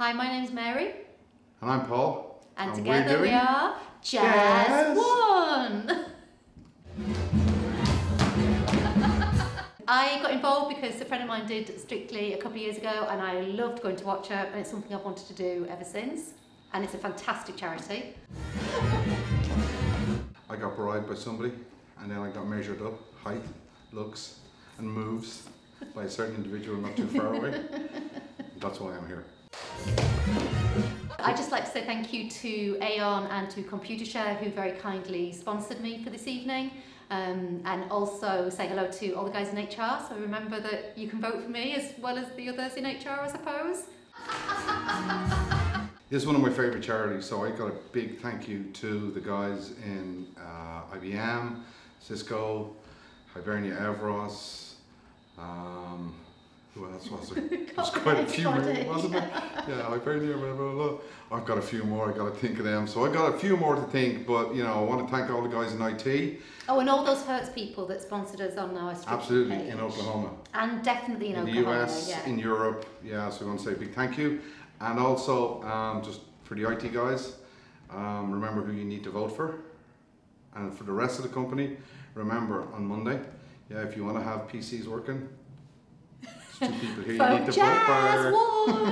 Hi, my name's Mary, And I'm Paul. and, we're together we are Jazz, Jazz. One. I got involved because a friend of mine did Strictly a couple of years ago, and I loved going to watch her, and it's something I've wanted to do ever since. And it's a fantastic charity. I got bribed by somebody and then I got measured up, height, looks, and moves by a certain individual not too far away. That's why I'm here. I'd just like to say thank you to Aon and to Computershare who very kindly sponsored me for this evening. Um, and also say hello to all the guys in HR. So remember that you can vote for me as well as the others in HR, I suppose. This is one of my favourite charities, so I got a big thank you to the guys in uh, IBM, Cisco, Hibernia Evros, um, who else was there? There's quite a few more, wasn't there? Yeah, blah, blah, blah. I've got a few more, I got to think of them. So I got a few more to think, but you know, I want to thank all the guys in IT, Oh, and all those Hertz people that sponsored us on our absolutely, page. in Oklahoma. And definitely in, in the US, yeah. in Europe. Yeah, so I want to say a big thank you. And also, um, just for the IT guys, um, remember who you need to vote for. And for the rest of the company, remember on Monday, yeah, if you want to have PCs working, two people here you need to Jazz vote for. One!